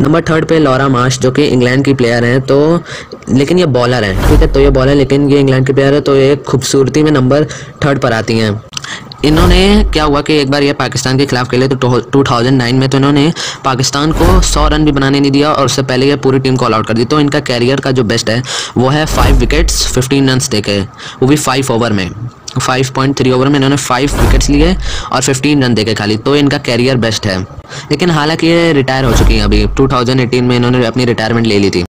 Number third पे Laura Marsh जो कि इंग्लैंड की प्लेयर हैं तो लेकिन ये बॉलर हैं, ठीक है? तो ये बॉलर लेकिन ये इंग्लैंड की प्लेयर है तो ये खूबसूरती में नंबर थर्ड पर आती हैं। इन्होंने क्या हुआ कि एक बार ये पाकिस्तान के खिलाफ खेले तो 2009 में तो इन्होंने पाकिस्तान को 100 रन भी बनाने नहीं दिया, और उससे पहले ये पूरी टीम को ऑल आउट कर दी। तो इनका कैरियर का जो बेस्ट है, वो है फाइव विकेट्स 15 रन देके, वो भी फाइव ओवर में। 5.3 ओवर में इन्होंने फाइव विकेट्स लिए और 15 रन देके खाली। तो इनका कैरियर बेस्ट है। लेकिन हालाँकि ये रिटायर हो चुकी हैं अभी। 2018 में इन्होंने अपनी रिटायरमेंट ले ली थी।